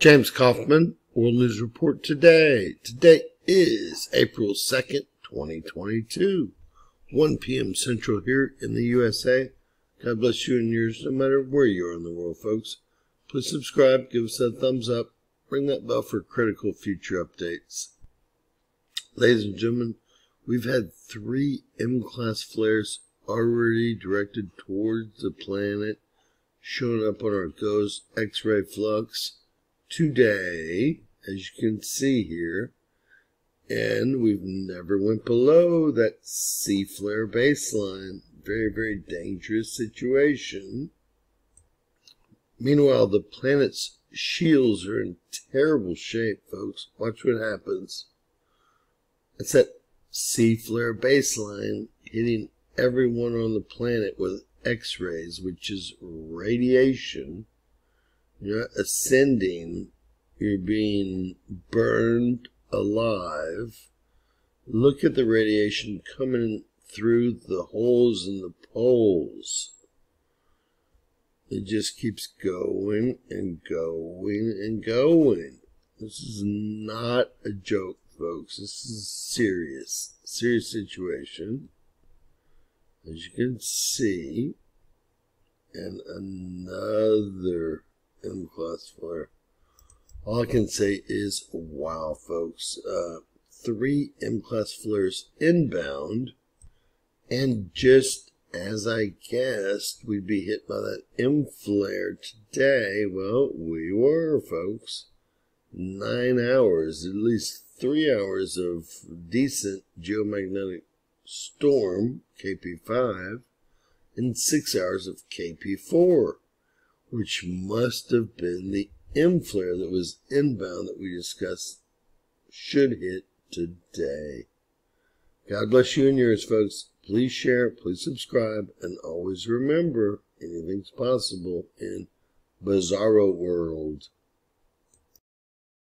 James Kaufman, World News Report today. Today is April 2nd, 2022. 1 p.m. Central here in the USA. God bless you and yours no matter where you are in the world, folks. Please subscribe, give us a thumbs up, ring that bell for critical future updates. Ladies and gentlemen, we've had three M-class flares already directed towards the planet, showing up on our GOES X-ray flux today, as you can see here, and we've never went below that C flare baseline. Very, very dangerous situation. Meanwhile, the planet's shields are in terrible shape, folks. Watch what happens. It's that C flare baseline hitting everyone on the planet with X-rays, which is radiation you're ascending, you're being burned alive. Look at the radiation coming through the holes in the poles. It just keeps going and going and going. This is not a joke, folks. This is serious, serious situation. As you can see, and another M class flare. All I can say is wow, folks. Uh, three M class flares inbound, and just as I guessed we'd be hit by that M flare today, well, we were, folks. Nine hours, at least three hours of decent geomagnetic storm, KP5, and six hours of KP4 which must have been the M flare that was inbound that we discussed should hit today. God bless you and yours, folks. Please share, please subscribe, and always remember anything's possible in Bizarro World.